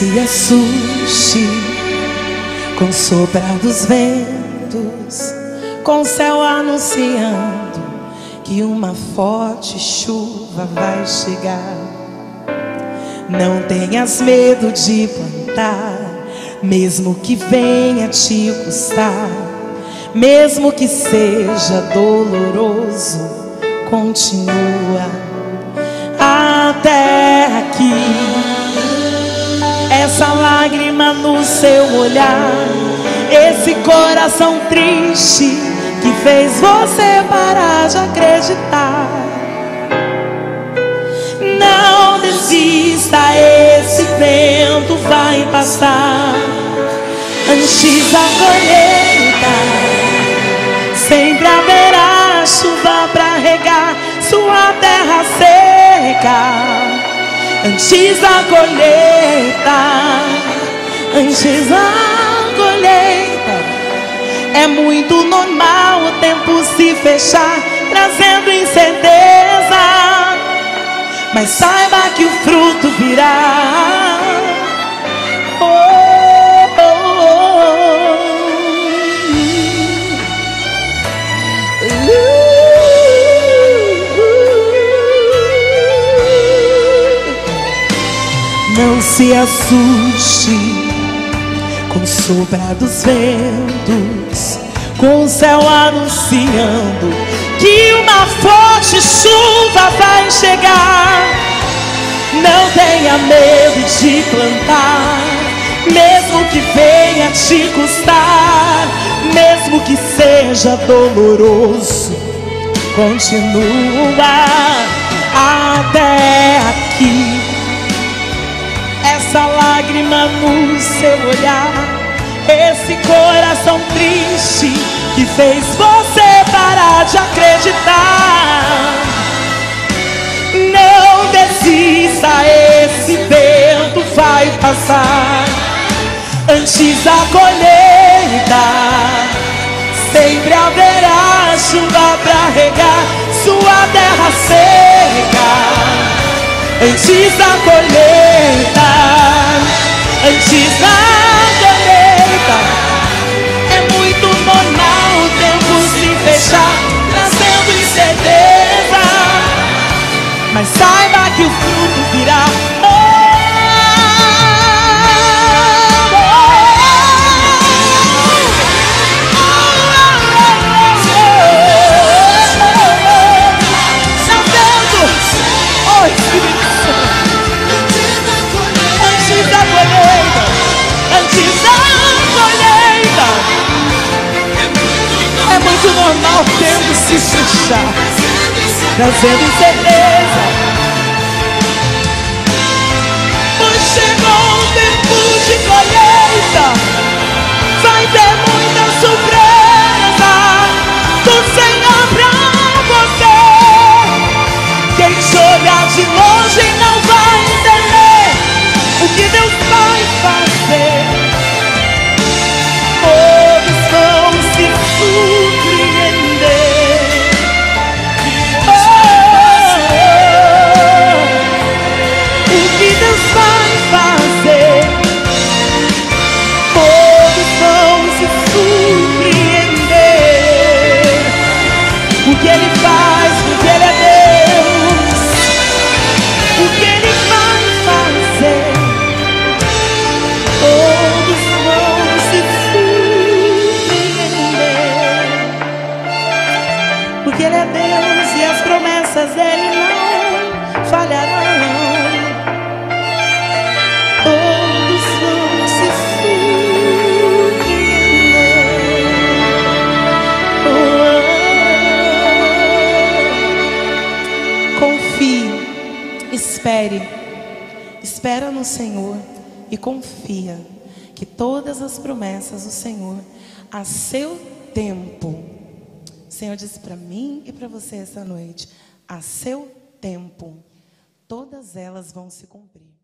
Se assuste com soprar dos ventos, com céu anunciando que uma forte chuva vai chegar. Não tenhas medo de plantar, mesmo que venha te custar, mesmo que seja doloroso, continua até no seu olhar, esse coração triste que fez você parar de acreditar. Não desista, esse vento vai passar. Antes da colheita, sempre haverá chuva para regar sua terra seca antes da colheita, colheita. É muito normal o tempo se fechar, trazendo incerteza. Mas saiba que o fruto virá. Oh, oh, oh. Não se assuste com o soprar dos ventos, com o céu anunciando que uma forte chuva vai chegar. Não tenha medo de plantar, mesmo que venha te custar, mesmo que seja doloroso, continua até aqui lágrima no seu olhar, esse coração triste que fez você parar de acreditar. Não desista, esse vento vai passar antes da colheita. Sempre haverá chuva para regar sua terra seca antes da colheita, antes trazendo incerteza. Porque Ele é Deus e as promessas dele não falharão. Espere, espera no Senhor e confia que todas as promessas do Senhor, a seu tempo, Senhor disse para mim e para você essa noite: a seu tempo, todas elas vão se cumprir.